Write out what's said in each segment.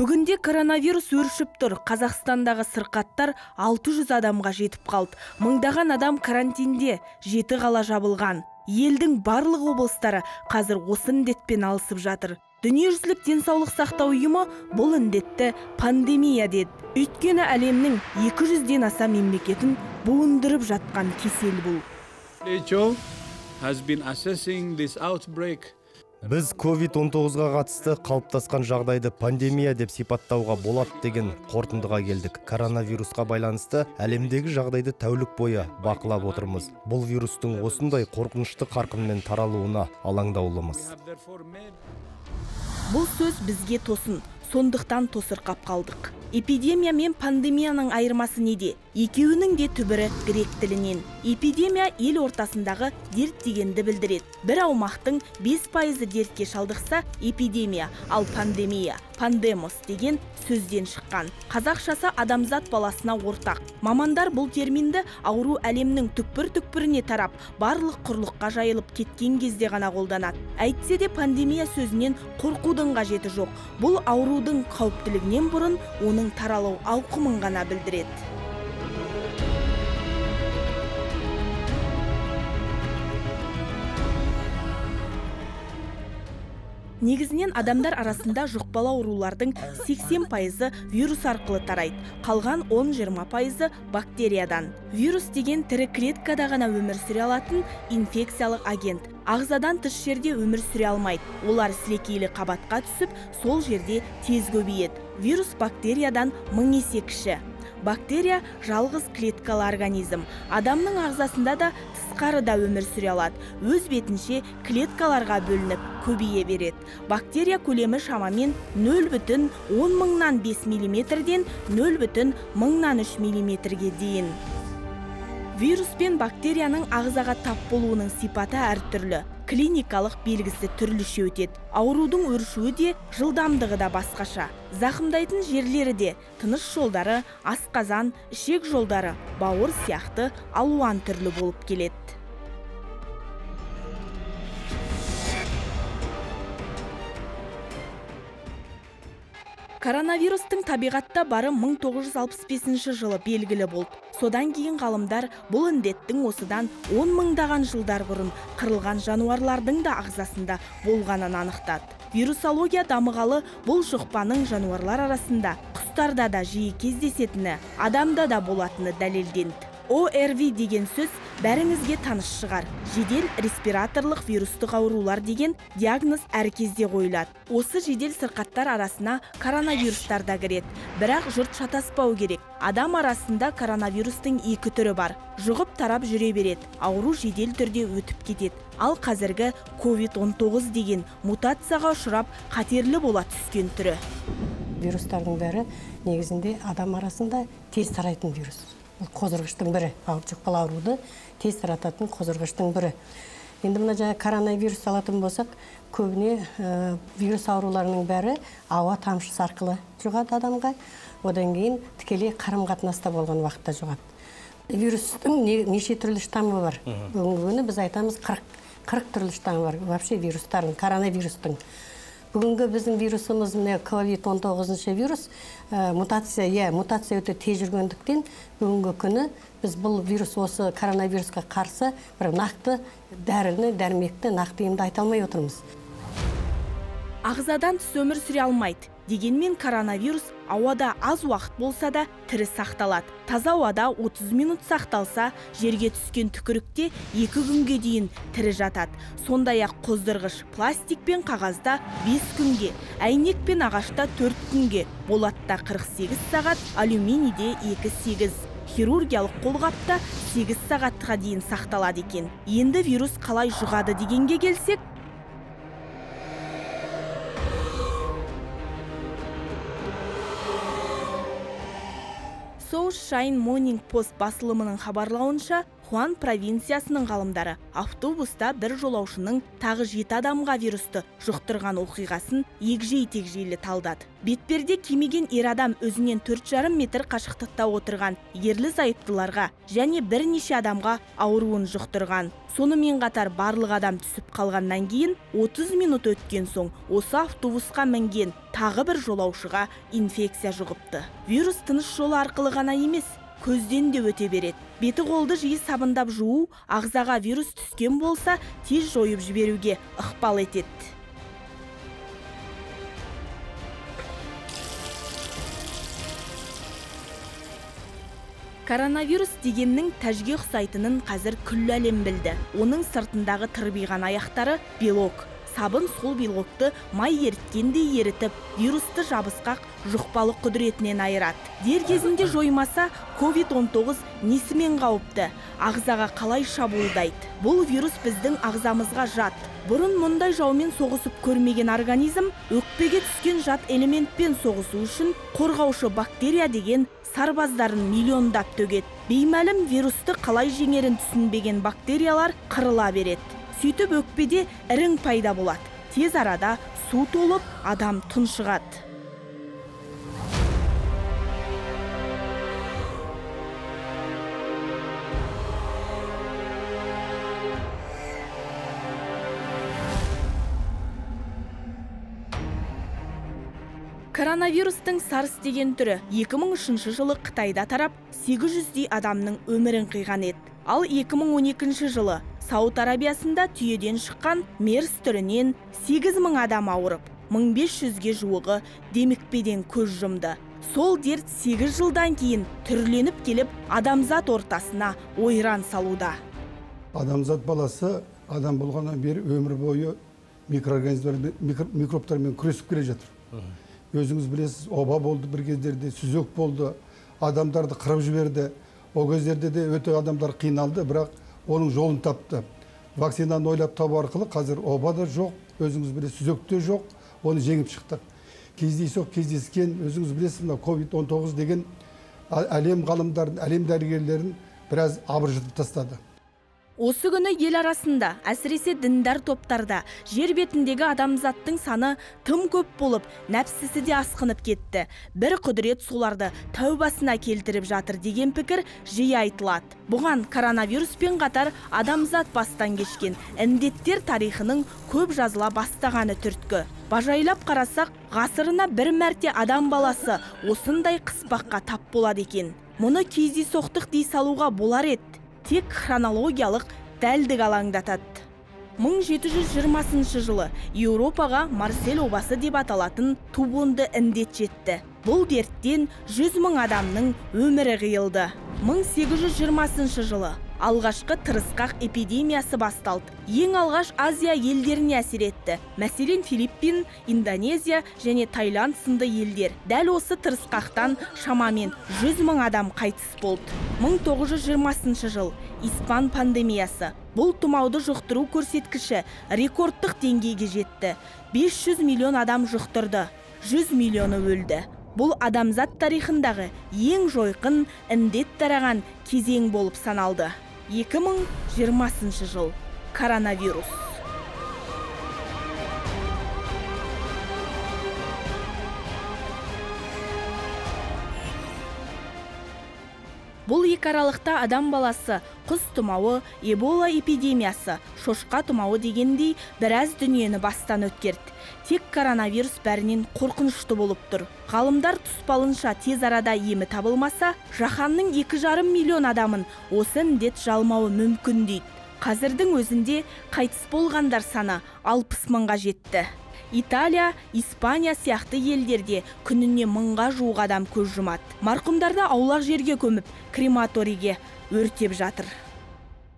бүгінде коронавирус өршіп тұр. Қазақстандағы сырқаттар 600 адамға жетіп қалды. Мыңдаған адам карантинде жеті қала жабылған. Елдің барлық облыстары қазір осы індетпен алысып жатыр. Дүниежүзілік денсаулық сақтау ұйымы бұл індетті пандемия деді. Өйткені әлемнің 200-ден аса мемлекетін буындырып жатқан кесел бұл. Біз covid 19-ға қатысты қалыптасқан жағдайды пандемия деп сипаттауға болады деген қорытындыға келдік. Коронавирусқа байланысты әлемдегі жағдайды тәулік бойы бақылап отырмыз. Бұл вирустың осындай қорқынышты қарқынмен таралуына алаңдаулымыз. Бұл сөз бізге тосын сондықтан тосырқап қалдық. Эпидемия мен пандемияның айырмасы неде? Екеуінің де түбірі грек тілінен. Эпидемия ел ортасындағы дерт дегенді білдіреді. Бір аумақтың 5 пайызы дертке шалдықса эпидемия ал пандемия пандемос деген сөзден шыққан. Қазақшасы адамзат баласына ортақ. Мамандар бұл терминді ауру әлемнің түкпір-түкпіріне тарап барлық құрлыққа жайылып кеткен кезде ғана қолданады. Әйтсе де пандемия сөзінен қорқудың қажеті жоқ. Бұл аурудың қауіптілігінен бұрын оның таралу ауқымын ғана білдіреді. Негізінен адамдар арасында жұқпалы аурулардың 80 пайызы вирус арқылы тарайды. Қалған 10-20 пайызы бактериядан. Вирус деген тірі клеткада ғана өмір сүре алатын инфекциялық агент. Ағзадан тыс жерде өмір сүре алмайды. Олар сілекейлі қабатқа түсіп сол жерде тез көбейеді. Вирус бактериядан мың есе кіші. Бактерия жалғыз клеткалы организм. Адамның ағзасында да тысқарыда өмір сүре алады. Өз бетінше клеткаларға бөлініп көбейе береді. Бактерия көлемі шамамен 0 бүтін 10 мыңнан 5 миллиметрден 0 бүтін мыңнан 3 миллиметрге дейін. Вирус пен бактерияның ағзаға тап болуының сипаты әртүрлі. Клиникалық белгісі түрліше өтеді. Аурудың өршуі де жылдамдығы да басқаша. Зақымдайтын жерлері де тыныс жолдары асқазан ішек жолдары бауыр сияқты алуан түрлі болып келеді. Коронавирустың табиғатта бары 1965 жылы белгілі болды. Содан кейін ғалымдар бұл індеттің осыдан 10 мыңдаған жылдар бұрын қырылған жануарлардың да ағзасында болғанын анықтады. Вирусология дамығалы бұл жұқпаның жануарлар арасында құстарда да жиі кездесетіні адамда да болатыны дәлелденді. Орв деген сөз бәріңізге таныс шығар. Жедел респираторлық вирустық аурулар деген диагноз әр кезде қойылады. Осы жедел сырқаттар арасына коронавирустар да кіреді. Бірақ жұрт шатаспау керек. Адам арасында коронавирустың екі түрі бар. Жұғып тарап жүре береді ауру жедел түрде өтіп кетеді. Ал қазіргі covid 19 деген мутацияға ұшырап қатерлі бола түскен түрі. Вирустардың бәрі негізінде адам арасында тез тарайтын вирус. Бұл қоздырғыштың бірі ауыр жұқпалы ауруды тез тарататын қоздырғыштың бірі. Енді мына жаңа коронавирус алатын болсақ көбіне ә, вирус ауруларының бәрі ауа тамшысы арқылы жұғады адамға. Одан кейін тікелей қарым қатынаста болған уақытта жұғады. Вирустың не, неше түрлі штаммы бар? Бүгінгі күні біз айтамыз 40 40 түрлі штаммы бар. Вообще вирустардың коронавирустың. Бүгінгі біздің вирусымыз міне ковид 19 вирус. Мутация иә мутация өте тез жүргендіктен бүгінгі күні біз бұл вирус осы коронавирусқа қарсы бір нақты дәріні дәрмекті нақты емді айта алмай отырмыз. Ағзадан тыс өмір сүре алмайды. Дегенмен коронавирус ауада аз уақыт болса да тірі сақталады. Таза ауада 30 минут сақталса жерге түскен түкірікте екі күнге дейін тірі жатады. Сондай ақ қоздырғыш пластик пен қағазда 5 күнге әйнек пен ағашта 4 күнге болатта 48 сағат алюминийде 2-8 хирургиялық қолғапта 8 сағатқа дейін сақталады екен. Енді вирус қалай жұғады дегенге келсек South Shine Morning Post басылымының хабарлауынша хуан провинциясының ғалымдары. Автобуста бір жолаушының тағы жеті адамға вирусты жұқтырған оқиғасын егжей тегжейлі талдады. Бетперде кимеген ер адам өзінен төрт жарым метр қашықтықта отырған ерлі зайыптыларға және бірнеше адамға ауруын жұқтырған. Сонымен қатар барлық адам түсіп қалғаннан кейін 30 минут өткен соң осы автобусқа мінген тағы бір жолаушыға инфекция жұғыпты. Вирус тыныс жолы арқылы ғана емес көзден де өте береді. Беті қолды жиі сабындап жуу ағзаға вирус түскен болса тез жойып жіберуге ықпал етеді. Коронавирус дегеннің тәжге ұқсайтынын қазір күллі әлем білді. Оның сыртындағы тырбиған аяқтары белок. Сабын сол белокты май еріткендей ерітіп вирусты жабысқақ жұқпалы құдіретінен айырады. Дер кезінде жоймаса covid 19 несімен қауіпті. Ағзаға қалай шабуылдайды? Бұл вирус біздің ағзамызға жат. Бұрын мұндай жаумен соғысып көрмеген организм өкпеге түскен жат элементпен соғысу үшін қорғаушы бактерия деген сарбаздарын миллиондап төгеді. Беймәлім вирусты қалай жеңерін түсінбеген бактериялар қырыла береді. Сөйтіп өкпеде ірің пайда болады. Тез арада су толып адам тұншығады коронавирустың сарс деген түрі 2003 жылы қытайда тарап 800-дей адамның өмірін қиған еді. Ал 2012 жылы сауд арабиясында түйеден шыққан мерс түрінен 8000 адам ауырып 1500-ге жуығы демікпеден көз жұмды. Сол дерт 8 жылдан кейін түрленіп келіп адамзат ортасына ойран салуда. Адамзат баласы адам болғаннан бері өмір бойы микроорганизмдермен микробтармен күресіп келе жатыр. Өзіңіз білесіз оба болды бір кездерде сүзек болды адамдарды қырып жіберді. Ол кездерде де өте адамдар қиналды бірақ оның жолын тапты вакцинаны ойлап табу арқылы қазір оба да жоқ өзіңіз білесіз сүзек те жоқ оны жеңіп шықтық кездейсоқ кездескен өзіңіз білесіз мына ковид 19 деген әлем ғалымдарын әлем дәрігерлерін біраз абыржытып тастады осы күні ел арасында әсіресе діндар топтарда жер бетіндегі адамзаттың саны тым көп болып нәпсісі де асқынып кетті. Бір құдірет соларды тәубасына келтіріп жатыр деген пікір жиі айтылады. Бұған коронавируспен қатар адамзат бастан кешкен індеттер тарихының көп жазыла бастағаны түрткі. Бажайлап қарасақ ғасырына бір мәрте адам баласы осындай қыспаққа тап болады екен. Мұны кездейсоқтық дей салуға болар еді. Тек хронологиялық дәлдік алаңдатады. 1720 жылы еуропаға марсель обасы деп аталатын тубонды індет жетті. Бұл дерттен 100 мың адамның өмірі қиылды. 1820 жылы алғашқы тырысқақ эпидемиясы басталды. Ең алғаш азия елдеріне әсер етті. Мәселен филиппин индонезия және таиланд сынды елдер. Дәл осы тырысқақтан шамамен 100 мың адам қайтыс болды. 1920 жыл. Испан пандемиясы. Бұл тұмауды жұқтыру көрсеткіші рекордтық деңгейге жетті. 500 миллион адам жұқтырды. 100 миллионы өлді. Бұл адамзат тарихындағы ең жойқын індет тараған кезең болып саналды. 2020 жыл коронавирус. Екі аралықта адам баласы құс тұмауы эбола эпидемиясы шошқа тұмауы дегендей біраз дүниені бастан өткерді. Тек коронавирус бәрінен қорқынышты болып тұр. Ғалымдар тұспалынша тез арада емі табылмаса жаһанның екі жарым миллион адамын осы індет жалмауы мүмкін дейді. Қазірдің өзінде қайтыс болғандар саны алпыс мыңға жетті. Италия испания сияқты елдерде күніне мыңға жуық адам көз жұмады. Марқұмдарды аулақ жерге көміп крематорийге өртеп жатыр.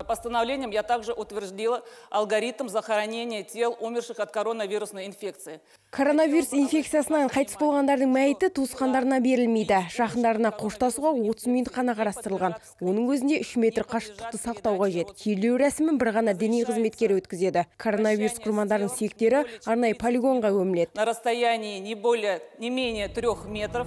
Постановлением я также утвердила алгоритм захоронения тел умерших от коронавирусной инфекции. Коронавирус инфекциясынан қайтыс болғандардың мәйіті туысқандарына берілмейді. Жақындарына қоштасуға 30 минут қана қарастырылған. Оның өзінде 3 метр қашықтықты сақтау қажет. Жерлеу рәсімін бір ғана діни қызметкер өткізеді. Коронавирус құрбандарының сүйектері арнайы полигонға көміледі. На расстоянии не более не менее 3 метров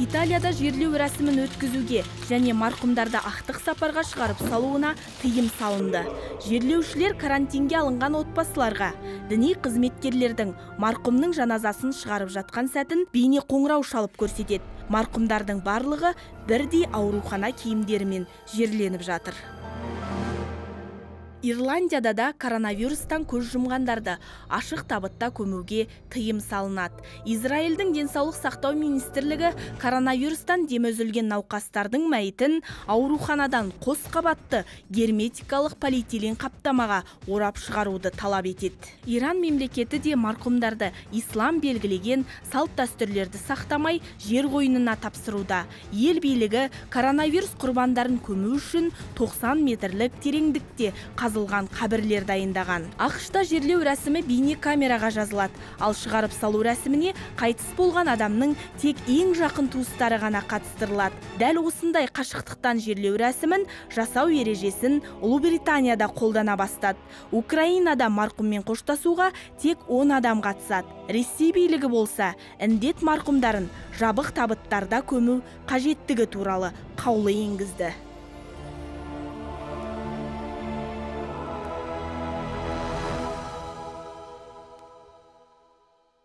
италияда жерлеу рәсімін өткізуге және марқұмдарды ақтық сапарға шығарып салуына тыйым салынды. Жерлеушілер карантинге алынған отбасыларға діни қызметкерлердің марқұмның жаназасын шығарып жатқан сәтін бейне қоңырау шалып көрсетеді. Марқұмдардың барлығы бірдей аурухана киімдерімен жерленіп жатыр. Ирландияда да коронавирустан көз жұмғандарды ашық табытта көмуге тыйым салынады. Израильдің денсаулық сақтау министрлігі коронавирустан демі үзілген науқастардың мәйітін ауруханадан қос қабатты герметикалық полиэтилен қаптамаға орап шығаруды талап етеді. Иран мемлекеті де марқұмдарды ислам белгілеген салт дәстүрлерді сақтамай жер қойнына тапсыруда. Ел билігі коронавирус құрбандарын көму үшін 90 метрлік тереңдікте қазылған қабірлер дайындаған. Ақшта жерлеу рәсімі бейне камераға жазылады. Ал шығарып салу рәсіміне қайтыс болған адамның тек ең жақын туыстары ғана қатыстырылады. Дәл осындай қашықтықтан жерлеу рәсімін жасау ережесін ұлыбританияда қолдана бастады. Украинада марқұммен қоштасуға тек 10 адам қатысады. Ресей билігі болса індет марқұмдарын жабық табыттарда көму қажеттігі туралы қаулы енгізді.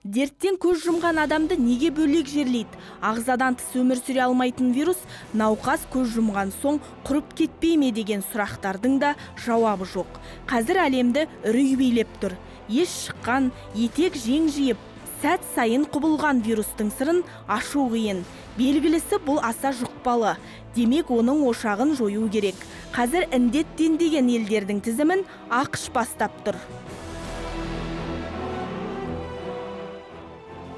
Дерттен көз жұмған адамды неге бөлек жерлейді? Ағзадан тыс өмір сүре алмайтын вирус науқас көз жұмған соң құрып кетпей ме деген сұрақтардың да жауабы жоқ. Қазір әлемді үрей билеп тұр. Ес шыққан етек жең жиып сәт сайын құбылған вирустың сырын ашу қиын. Белгілісі бұл аса жұқпалы. Демек оның ошағын жою керек. Қазір індет дендеген елдердің тізімін ақш бастап тұр.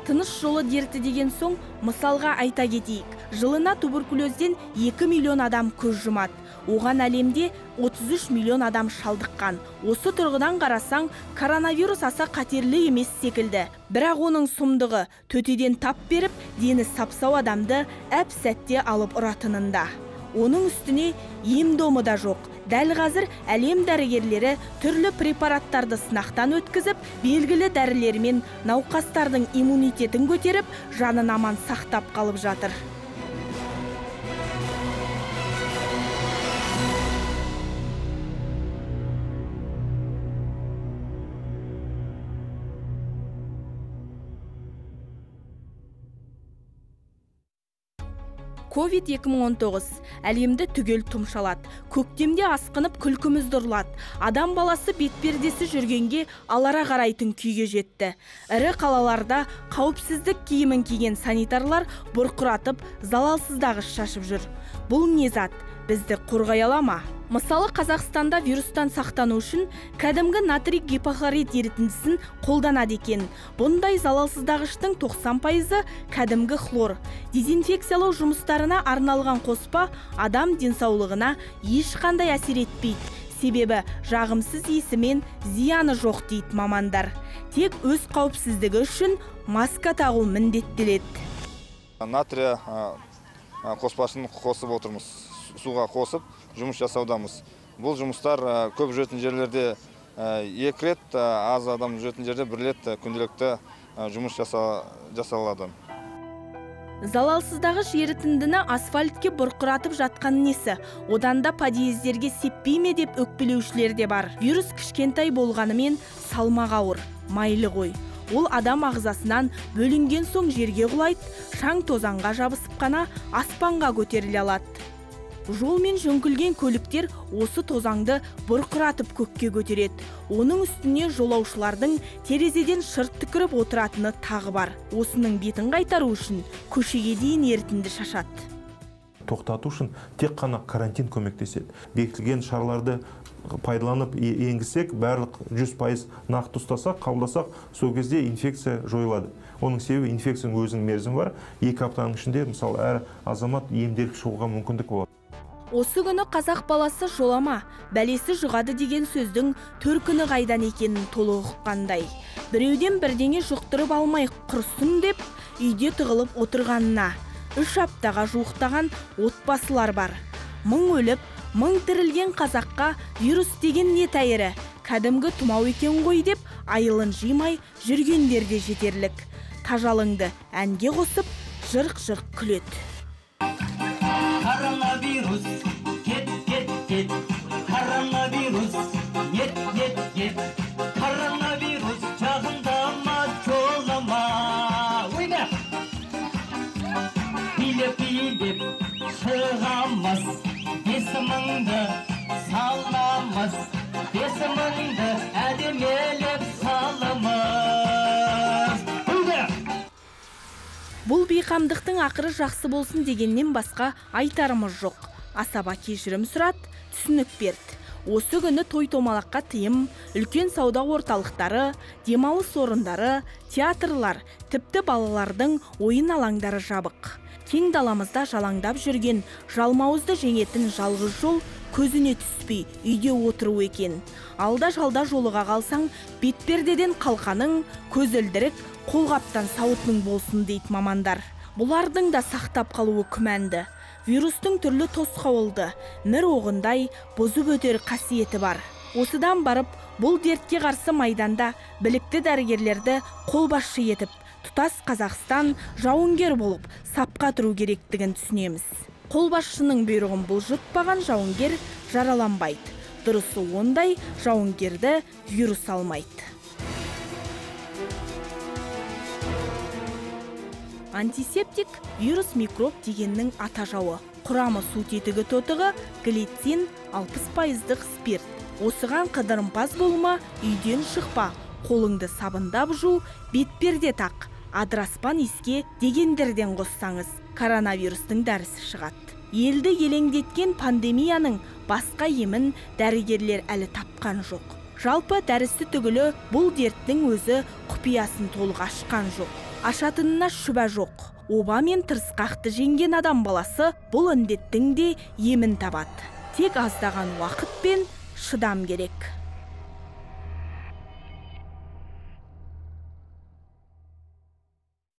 Тыныс жолы дерті деген соң мысалға айта кетейік. Жылына туберкулезден 2 миллион адам көз жұмады. Оған әлемде 33 миллион адам шалдыққан. Осы тұрғыдан қарасаң коронавирус аса қатерлі емес секілді. Бірақ оның сұмдығы төтеден тап беріп дені сапсау адамды әп сәтте алып ұратынында. Оның үстіне ем домы да жоқ. Дәл қазір әлем дәрігерлері түрлі препараттарды сынақтан өткізіп белгілі дәрілермен науқастардың иммунитетін көтеріп жанын аман сақтап қалып жатыр. Ковид 2019 әлемді түгел тұмшалады көктемде асқынып күлкімізді ұрлады адам баласы бетпердесі жүргенге алара қарайтын күйге жетті. Ірі қалаларда қауіпсіздік киімін киген санитарлар бұрқыратып залалсыздағыш шашып жүр. Бұл не зат? Бізді қорғай ала ма? Мысалы қазақстанда вирустан сақтану үшін кәдімгі натрий гипохлорид ерітіндісін қолданады екен. Бұндай залалсыздағыштың 90 пайызы кәдімгі хлор. Дезинфекциялау жұмыстарына арналған қоспа адам денсаулығына ешқандай әсер етпейді. Себебі жағымсыз иісі мен зияны жоқ дейді мамандар. Тек өз қауіпсіздігі үшін маска тағу міндеттеледі. Натрия қоспасын қосып отырмыз. Суға қосып жұмыс жасаудамыз. Бұл жұмыстар көп жүретін жерлерде екі рет аз адам жүретін жерде бір рет күнделікті жұмыс жасалады. Залалсыздағыш ерітіндіні асфальтке бұрқыратып жатқан несі. Одан да подъездерге сеппей ме деп өкпелеушілер де бар. Вирус кішкентай болғанымен салмағы ауыр. Майлы ғой ол адам ағзасынан бөлінген соң жерге құлайды шаң тозаңға жабысып қана аспанға көтеріле алады. Жол мен жөңкілген көліктер осы тозаңды бұрқыратып көкке көтереді. Оның үстіне жолаушылардың терезеден шырт түкіріп отыратыны тағы бар. Осының бетін қайтару үшін көшеге дейін ерітінді шашады. Тоқтату үшін тек қана карантин көмектеседі. Бекітілген шараларды пайдаланып енгізсек барлық жүз пайыз нақты ұстасақ қабылдасақ сол кезде инфекция жойылады. Оның себебі инфекцияның өзінің мерзімі бар. Екі аптаның ішінде мысалы әр азамат емделіп шығуға мүмкіндік болады. Осы күні қазақ баласы жолама бәлесі жұғады деген сөздің төркіні қайдан екенін толық ұққандай біреуден бірдеңе жұқтырып алмай құрсын деп үйде тығылып отырғанына. Үш аптаға жуықтаған отбасылар бар. Мың өліп мың тірілген қазаққа вирус деген не тәйірі? Кәдімгі тұмау екен ғой деп айылын жимай жүргендер де жетерлік. Тажалыңды әнге қосып жырқ жырқ күледі саламыз есіміңді әдемелеп саламыз. Бұл бейқамдықтың ақыры жақсы болсын дегеннен басқа айтарымыз жоқ. Асаба кешірім сұрады түсінік берді осы күні той томалаққа тыйым үлкен сауда орталықтары демалыс орындары театрлар тіпті балалардың ойын алаңдары жабық. Кең даламызда жалаңдап жүрген жалмауызды жеңетін жалғыз жол көзіне түспей үйде отыру екен. Алда жалда жолыға қалсаң бетпердеден қалқаның көзілдірік қолғаптан сауытың болсын дейді мамандар. Бұлардың да сақтап қалуы күмәнді. Вирустың түрлі тосқауылды нір оғындай бұзып өтер қасиеті бар. Осыдан барып бұл дертке қарсы майданда білікті дәрігерлерді қолбасшы етіп тұтас қазақстан жауынгер болып сапқа тұру керектігін түсінеміз. Қолбасшының бұйрығын бұлжытпаған жауынгер жараланбайды. Дұрысы ондай жауынгерді вирус алмайды. Антисептик вирус микроб дегеннің ата жауы құрамы су тетігі тотығы глицин 60 пайыздық спирт. Осыған қыдырымпаз болма үйден шықпа. Қолыңды сабындап жу бетперде тақ. Адыраспан еске дегендерден қоссаңыз коронавирустың дәрісі шығады. Елді елеңдеткен пандемияның басқа емін дәрігерлер әлі тапқан жоқ. Жалпы дәрісі түгілі бұл дерттің өзі құпиясын толық ашқан жоқ. Ашатынына шүбә жоқ. Оба мен тырысқақты жеңген адам баласы бұл індеттің де емін табады. Тек аздаған уақыт пен шыдам керек.